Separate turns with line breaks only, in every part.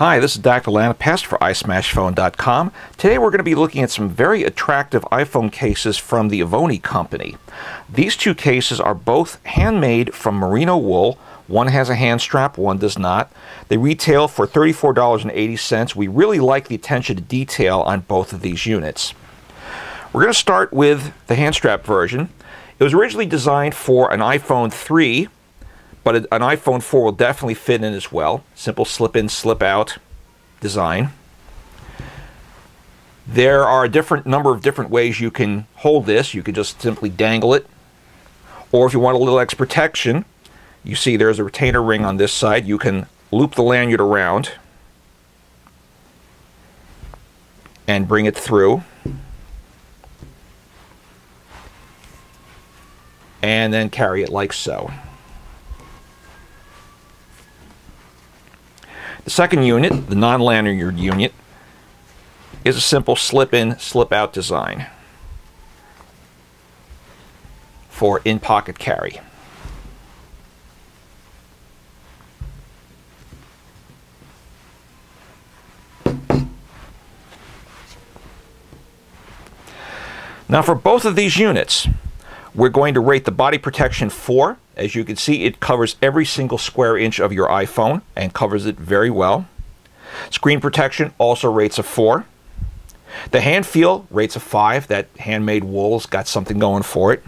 Hi, this is Dr. Lana Lanapest for iSmashPhone.com. Today we're going to be looking at some very attractive iPhone cases from the Evouni company. These two cases are both handmade from merino wool. One has a hand strap, one does not. They retail for $34.80. We really like the attention to detail on both of these units. We're going to start with the hand strap version. It was originally designed for an iPhone 3 but an iPhone 4 will definitely fit in as well. Simple slip in, slip out design. There are a different number of different ways you can hold this. You can just simply dangle it. Or if you want a little extra protection, you see there's a retainer ring on this side. You can loop the lanyard around and bring it through. And then carry it like so. The second unit, the non-lanyard unit, is a simple slip-in, slip-out design for in-pocket carry. Now for both of these units, we're going to rate the body protection 4. As you can see, it covers every single square inch of your iPhone and covers it very well. Screen protection also rates a 4. The hand feel rates a 5. That handmade wool's got something going for it.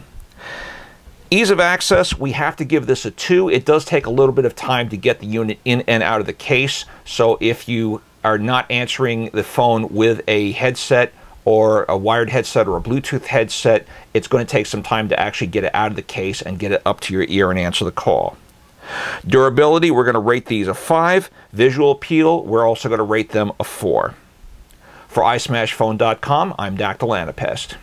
Ease of access, we have to give this a 2. It does take a little bit of time to get the unit in and out of the case. So if you are not answering the phone with a headset or a wired headset or a Bluetooth headset, it's going to take some time to actually get it out of the case and get it up to your ear and answer the call. Durability, we're going to rate these a 5. Visual appeal, we're also going to rate them a 4. For iSmashPhone.com, I'm Dr. Lanapest.